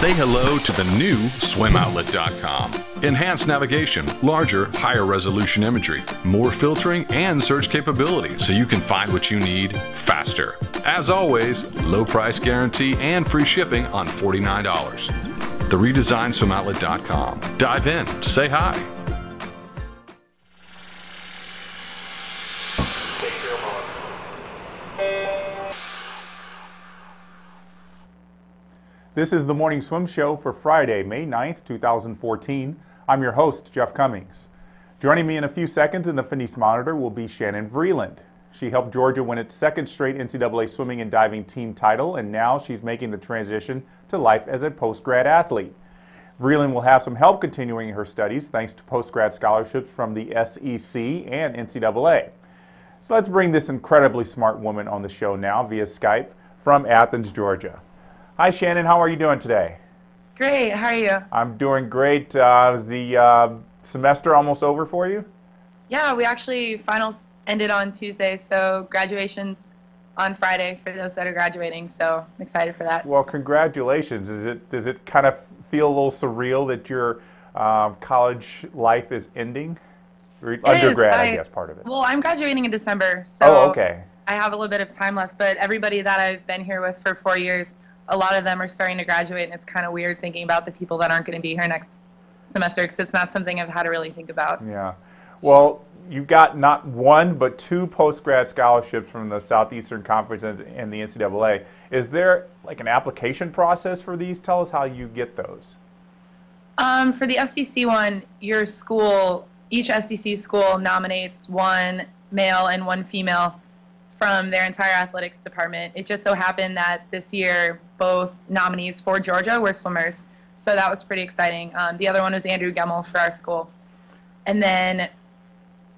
Say hello to the new SwimOutlet.com. Enhanced navigation, larger, higher resolution imagery, more filtering, and search capability so you can find what you need faster. As always, low price guarantee and free shipping on $49. The redesigned SwimOutlet.com. Dive in, say hi. This is the Morning Swim Show for Friday, May 9th, 2014. I'm your host, Jeff Commings. Joining me in a few seconds in the Finis Monitor will be Shannon Vreeland. She helped Georgia win its second straight NCAA swimming and diving team title, and now she's making the transition to life as a post-grad athlete. Vreeland will have some help continuing her studies thanks to post-grad scholarships from the SEC and NCAA. So let's bring this incredibly smart woman on the show now via Skype from Athens, Georgia. Hi, Shannon. How are you doing today? Great. How are you? I'm doing great. Uh, is the uh, semester almost over for you? Yeah, we actually finals ended on Tuesday, so graduation's on Friday for those that are graduating. So I'm excited for that. Well, congratulations. Is it does it kind of feel a little surreal that your uh, college life is ending? It Undergrad. I, I- guess, part of it. Well, I'm graduating in December, so oh, okay. I have a little bit of time left. But everybody that I've been here with for four years, a lot of them are starting to graduate, and it's kind of weird thinking about the people that aren't going to be here next semester because it's not something I've had to really think about. Yeah. Well, you got not one but two post-grad scholarships from the Southeastern Conference and the NCAA. Is there like an application process for these? Tell us how you get those. Um, for the SEC one, your school, each SEC school nominates one male and one female from their entire athletics department. It just so happened that this year both nominees for Georgia were swimmers, so that was pretty exciting. Um, the other one was Andrew Gemmell for our school, and then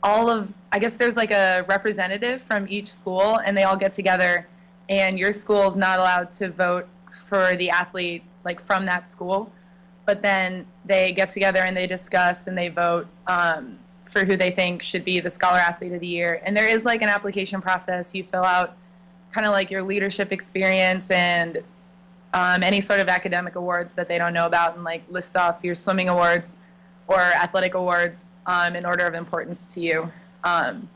all of I guess there's like a representative from each school, and they all get together, and your school is not allowed to vote for the athlete like from that school but then they get together and they discuss and they vote um, for who they think should be the scholar athlete of the year. And there is like an application process. You fill out kind of like your leadership experience and um, any sort of academic awards that they don't know about, and like list off your swimming awards or athletic awards um, in order of importance to you um,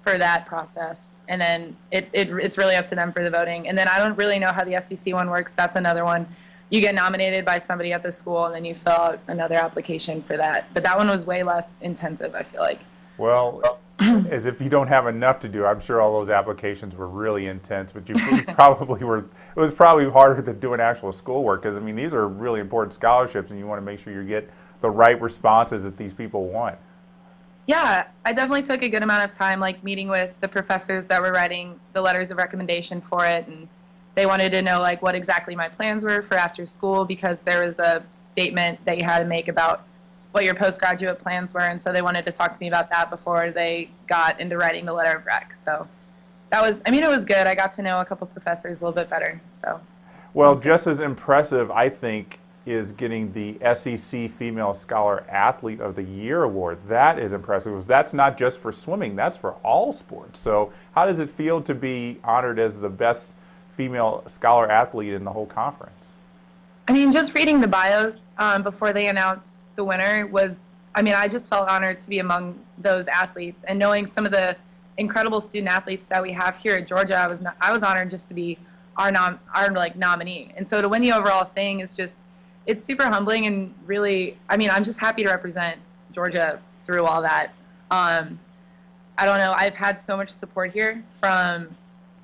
for that process. And then it, it, it's really up to them for the voting. And then I don't really know how the SEC one works. That's another one you get nominated by somebody at the school and then you fill out another application for that. But that one was way less intensive, I feel like. Well, as if you don't have enough to do, I'm sure all those applications were really intense, but you probably were, it was probably harder than doing actual schoolwork because, I mean, these are really important scholarships and you want to make sure you get the right responses that these people want. Yeah, I definitely took a good amount of time, like meeting with the professors that were writing the letters of recommendation for it, and they wanted to know like what exactly my plans were for after school because there was a statement that you had to make about what your postgraduate plans were, and so they wanted to talk to me about that before they got into writing the letter of rec. So that was, I mean, it was good. I got to know a couple professors a little bit better. So Well, just as impressive, I think, is getting the SEC Female Scholar Athlete of the Year award. That is impressive. That's not just for swimming, that's for all sports. So, how does it feel to be honored as the best female scholar athlete in the whole conference? I mean, just reading the bios um, before they announced the winner was, I mean, I just felt honored to be among those athletes and knowing some of the incredible student athletes that we have here at Georgia. I was not, I was honored just to be our nom, our like nominee, and so to win the overall thing is just it's super humbling and really, I mean, I'm just happy to represent Georgia through all that. Um, I don't know. I've had so much support here from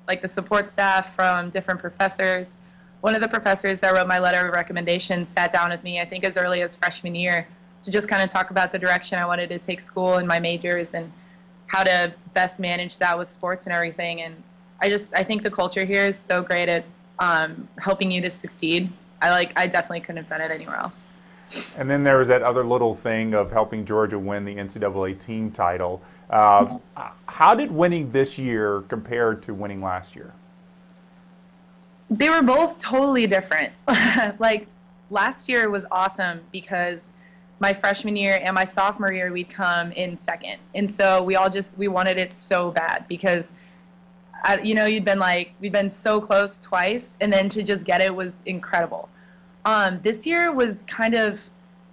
like the support staff, from different professors. One of the professors that wrote my letter of recommendation sat down with me, I think as early as freshman year, to just kind of talk about the direction I wanted to take school and my majors and how to best manage that with sports and everything. And I just, I think the culture here is so great at um, helping you to succeed. I like, I definitely couldn't have done it anywhere else. And then there was that other little thing of helping Georgia win the NCAA team title. Uh, how did winning this year compare to winning last year? They were both totally different. like last year was awesome because my freshman year and my sophomore year we'd come in second, and so we all just we wanted it so bad because. I, you know, you'd been like, we'd been so close twice, and then to just get it was incredible. Um, this year was kind of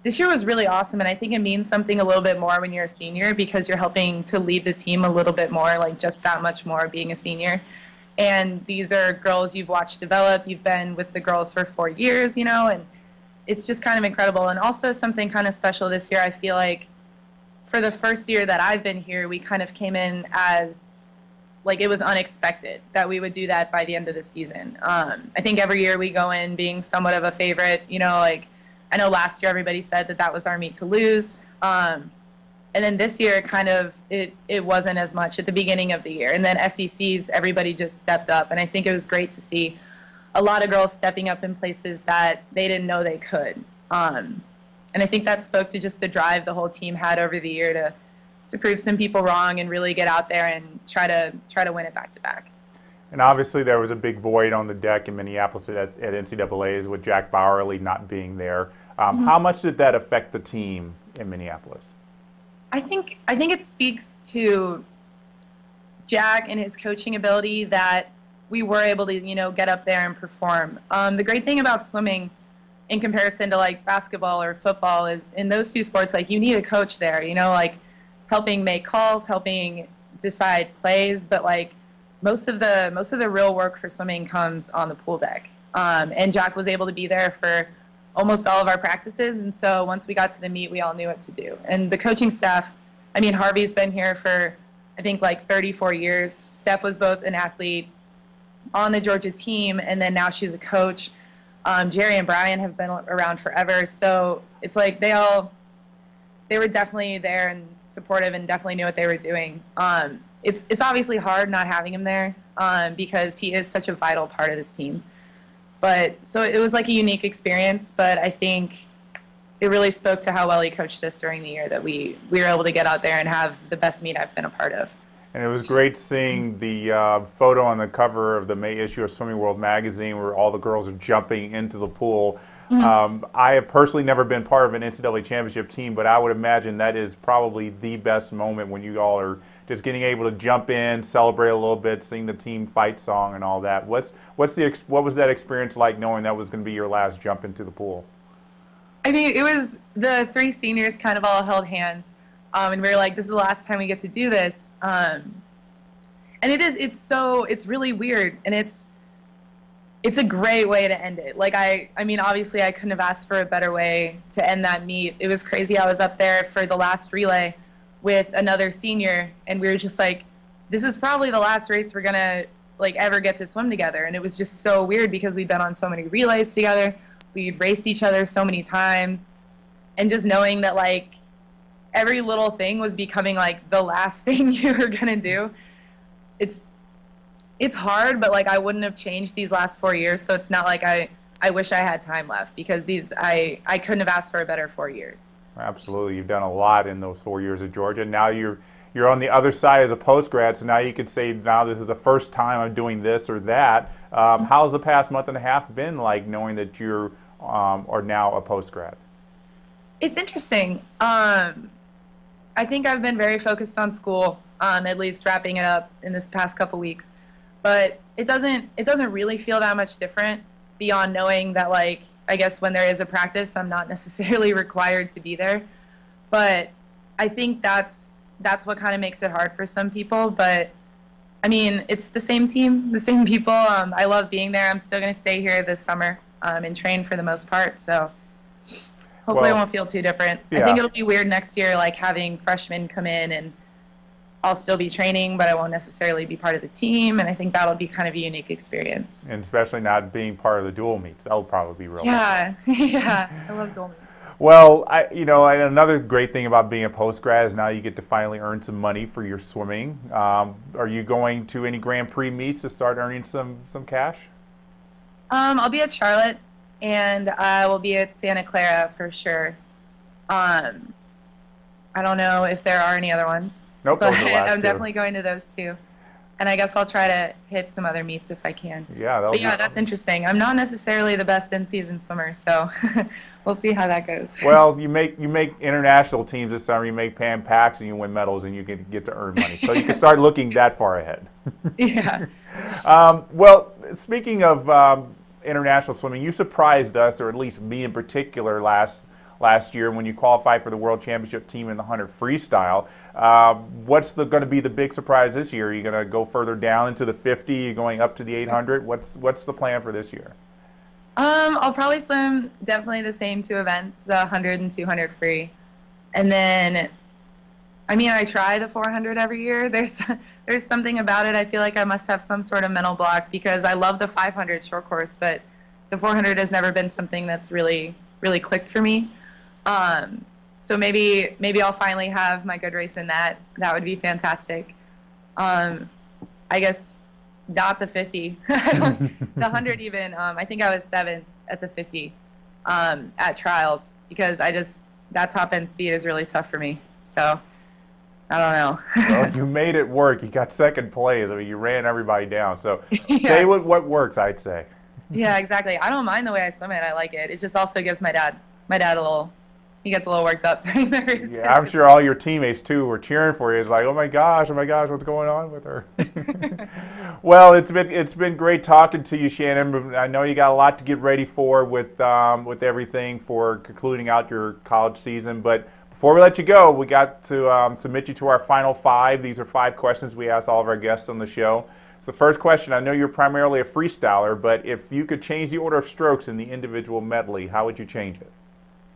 this year was really awesome, and I think it means something a little bit more when you're a senior because you're helping to lead the team a little bit more, like just that much more being a senior. And these are girls you've watched develop. You've been with the girls for four years, you know, and it's just kind of incredible. And also something kind of special this year. I feel like for the first year that I've been here, we kind of came in as like it was unexpected that we would do that by the end of the season. Um, I think every year we go in being somewhat of a favorite, you know, like I know last year everybody said that that was our meet to lose. Um, and then this year, kind of, it, it wasn't as much at the beginning of the year. And then SECs, everybody just stepped up. And I think it was great to see a lot of girls stepping up in places that they didn't know they could. Um, and I think that spoke to just the drive the whole team had over the year to, to prove some people wrong and really get out there and try to try to win it back to back. And obviously, there was a big void on the deck in Minneapolis at, at NCAA's with Jack Bauerle not being there. Um, mm-hmm. How much did that affect the team in Minneapolis? I think I think it speaks to Jack and his coaching ability that we were able to you know get up there and perform. Um, the great thing about swimming, in comparison to like basketball or football, is in those two sports like you need a coach there. You know, like helping make calls, helping decide plays, but like most of the most of the real work for swimming comes on the pool deck. Um, and Jack was able to be there for almost all of our practices. And so once we got to the meet, we all knew what to do. And the coaching staff, I mean, Harvey's been here for, I think, like 34 years. Steph was both an athlete on the Georgia team, and then now she's a coach. Um, Jerry and Brian have been around forever. So it's like they all, they were definitely there and supportive and definitely knew what they were doing. Um, it's, it's obviously hard not having him there um, because he is such a vital part of this team. But so it was like a unique experience, but I think it really spoke to how well he coached us during the year that we, we were able to get out there and have the best meet I've been a part of. And it was great seeing the uh, photo on the cover of the May issue of Swimming World magazine where all the girls are jumping into the pool. Mm-hmm. Um, I have personally never been part of an NCAA championship team, but I would imagine that is probably the best moment when you all are just getting able to jump in, celebrate a little bit, sing the team fight song and all that. What's what's the what was that experience like knowing that was going to be your last jump into the pool? I mean, it was the three seniors kind of all held hands, um, and we were like, "This is the last time we get to do this." Um, and it is. It's so. It's really weird, and it's it's a great way to end it. Like I, I mean, obviously I couldn't have asked for a better way to end that meet. It was crazy. I was up there for the last relay with another senior, and we were just like, this is probably the last race we're gonna like ever get to swim together. And it was just so weird because we'd been on so many relays together, we'd raced each other so many times, and just knowing that like every little thing was becoming like the last thing you were gonna do. It's it's hard, but like I wouldn't have changed these last four years. So it's not like I I wish I had time left because these I I couldn't have asked for a better four years. Absolutely, you've done a lot in those four years at Georgia. Now you're you're on the other side as a post grad, so now you could say now this is the first time I'm doing this or that. Um, how's the past month and a half been like, knowing that you're um, are now a post grad? It's interesting. Um, I think I've been very focused on school, um, at least wrapping it up in this past couple weeks but it doesn't it doesn't really feel that much different beyond knowing that like I guess when there is a practice I'm not necessarily required to be there. But I think that's that's what kind of makes it hard for some people but I mean it's the same team the same people. Um, I love being there. I'm still going to stay here this summer um, and train for the most part so hopefully well, it won't feel too different. Yeah. I think it'll be weird next year like having freshmen come in and I'll still be training, but I won't necessarily be part of the team, and I think that'll be kind of a unique experience. And especially not being part of the dual meets, that'll probably be real. Yeah, yeah, I love dual meets. Well, I, you know, another great thing about being a post grad is now you get to finally earn some money for your swimming. Um, are you going to any Grand Prix meets to start earning some some cash? Um, I'll be at Charlotte, and I will be at Santa Clara for sure. Um, I don't know if there are any other ones. Nope, but I'm two. definitely going to those two. And I guess I'll try to hit some other meets if I can. Yeah, but yeah, that's interesting. I'm not necessarily the best in-season swimmer, so we'll see how that goes. Well, you make you make international teams this summer. You make Pan Pacs and you win medals, and you can get to earn money. So you can start looking that far ahead. yeah. Um, well, speaking of um, international swimming. You surprised us, or at least me in particular, last last year when you qualified for the World Championship team in the 100 freestyle. Uh, what's going to be the big surprise this year? Are you going to go further down into the 50? Are you going up to the 800? What's what's the plan for this year? Um, I'll probably swim definitely the same two events, the 100 and 200 free. And then, I mean, I try the 400 every year. There's there's something about it. I feel like I must have some sort of mental block because I love the 500 short course, but the 400 has never been something that's really really clicked for me. Um, so maybe maybe I'll finally have my good race in that. That would be fantastic. Um, I guess not the 50, the 100 even. Um, I think I was seventh at the 50 um, at trials because I just that top end speed is really tough for me. So I don't know. well, you made it work. You got second place. I mean, you ran everybody down. So yeah. stay with what works, I'd say. yeah, exactly. I don't mind the way I swim it. I like it. It just also gives my dad my dad a little he gets a little worked up during the race. Yeah, I'm sure all your teammates too were cheering for you. It's like, oh my gosh, oh my gosh, what's going on with her? well, it's been it's been great talking to you, Shannon. I know you got a lot to get ready for with um, with everything for concluding out your college season. But before we let you go, we got to um, submit you to our final five. These are five questions we asked all of our guests on the show. So, first question I know you're primarily a freestyler, but if you could change the order of strokes in the individual medley, how would you change it?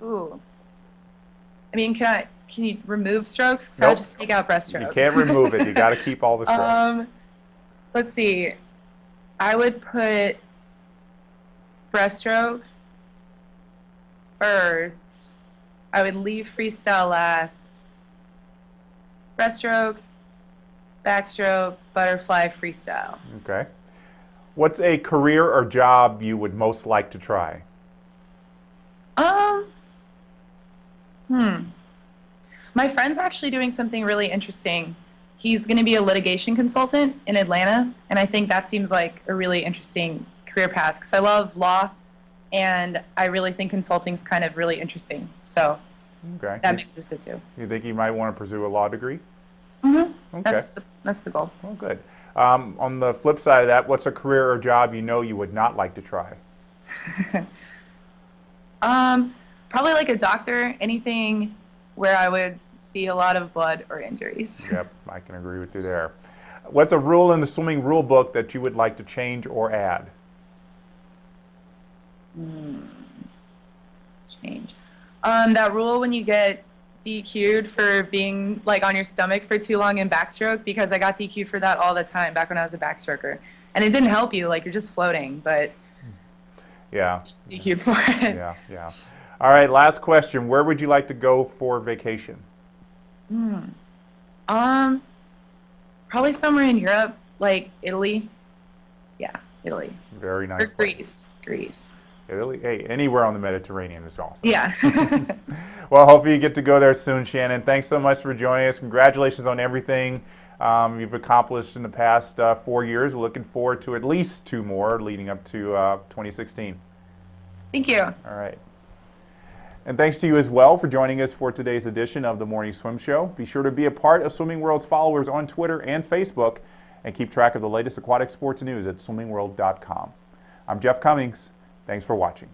Ooh. I mean, can I, can you remove strokes? Because nope. I'll just take out breaststroke. You can't remove it. You got to keep all the strokes. Um, let's see. I would put breaststroke first. I would leave freestyle last. Breaststroke, backstroke, butterfly, freestyle. Okay. What's a career or job you would most like to try? Um, Hmm. My friend's actually doing something really interesting. He's going to be a litigation consultant in Atlanta, and I think that seems like a really interesting career path because I love law, and I really think consulting is kind of really interesting. So okay. that mixes the two. You think you might want to pursue a law degree? Mm-hmm. Okay. That's the, that's the goal. Oh, good. Um, on the flip side of that, what's a career or job you know you would not like to try? um, probably like a doctor, anything where I would see a lot of blood or injuries. Yep, I can agree with you there. What's a rule in the swimming rule book that you would like to change or add? Hmm. Change. Um, that rule when you get DQ'd for being like on your stomach for too long in backstroke because I got DQ'd for that all the time back when I was a backstroker. And it didn't help you, like you're just floating, but yeah. DQ'd for it. Yeah, yeah. All right, last question. Where would you like to go for vacation? Hmm. Um, probably somewhere in Europe, like Italy. Yeah, Italy. Very nice. Or Greece. Greece. Italy. Hey, anywhere on the Mediterranean is awesome. Yeah. well, hopefully you get to go there soon, Shannon. Thanks so much for joining us. Congratulations on everything um, you've accomplished in the past uh, four years. We're looking forward to at least two more leading up to uh, 2016. Thank you. All right. And thanks to you as well for joining us for today's edition of the Morning Swim Show. Be sure to be a part of Swimming World's followers on Twitter and Facebook and keep track of the latest aquatic sports news at swimmingworld.com. I'm Jeff Commings. Thanks for watching.